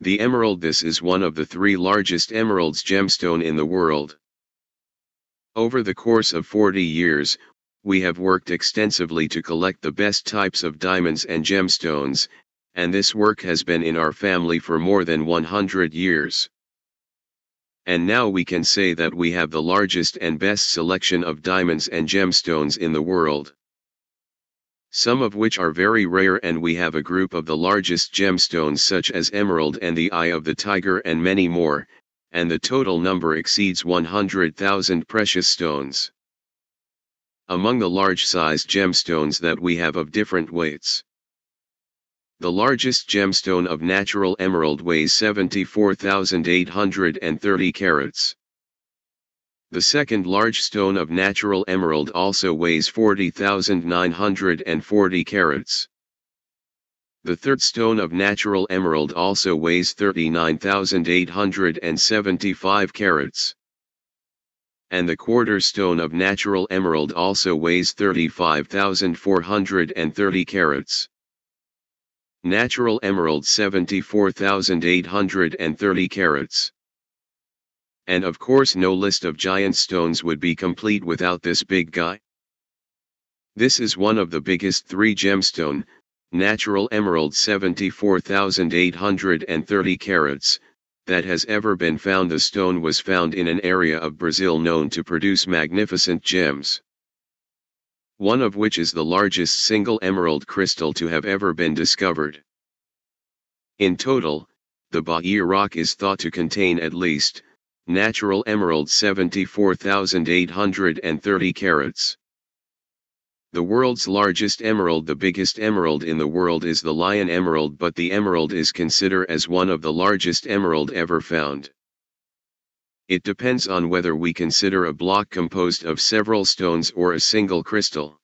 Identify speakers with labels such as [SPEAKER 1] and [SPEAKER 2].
[SPEAKER 1] The emerald This is one of the three largest emeralds gemstone in the world. Over the course of 40 years, we have worked extensively to collect the best types of diamonds and gemstones, and this work has been in our family for more than 100 years. And now we can say that we have the largest and best selection of diamonds and gemstones in the world some of which are very rare and we have a group of the largest gemstones such as emerald and the eye of the tiger and many more, and the total number exceeds 100,000 precious stones. Among the large-sized gemstones that we have of different weights. The largest gemstone of natural emerald weighs 74,830 carats. The second large stone of natural emerald also weighs 40,940 carats. The third stone of natural emerald also weighs 39,875 carats. And the quarter stone of natural emerald also weighs 35,430 carats. Natural emerald 74,830 carats. And of course no list of giant stones would be complete without this big guy. This is one of the biggest three gemstone, natural emerald 74,830 carats, that has ever been found. The stone was found in an area of Brazil known to produce magnificent gems. One of which is the largest single emerald crystal to have ever been discovered. In total, the Bahia rock is thought to contain at least Natural emerald 74,830 carats. The world's largest emerald The biggest emerald in the world is the lion emerald but the emerald is considered as one of the largest emerald ever found. It depends on whether we consider a block composed of several stones or a single crystal.